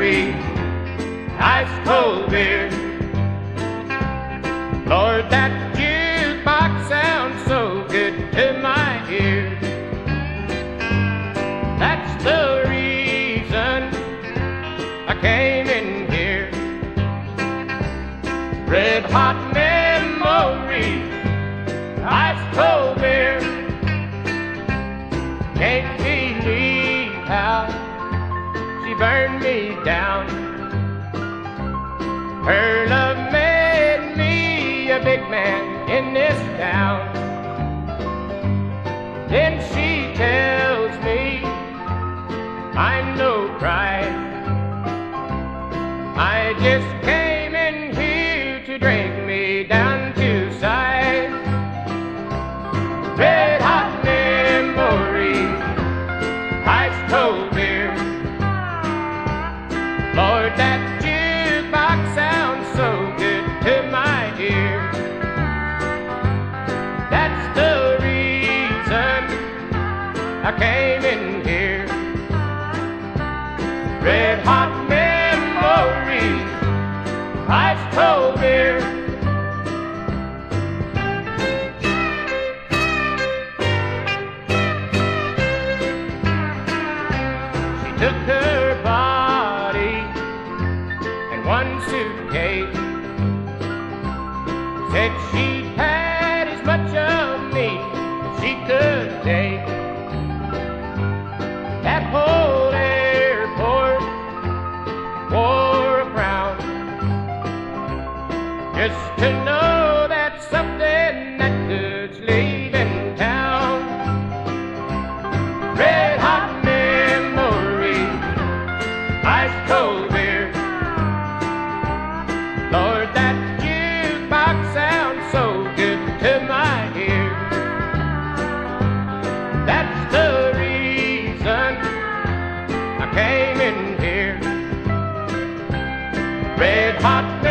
victory, ice cold beer. Lord, that jukebox sounds so good to my ear. That's the reason I came in here. Red hot. Burned me down. Her love made me a big man in this town. Then she tells me I'm no prize. I just came in here to drink me That jukebox sounds so good to my ear. That's the reason I came in here. Red hot memories, ice cold took her in one suitcase. Said she had as much of me as she could take. That whole airport wore a crown just to know that something hot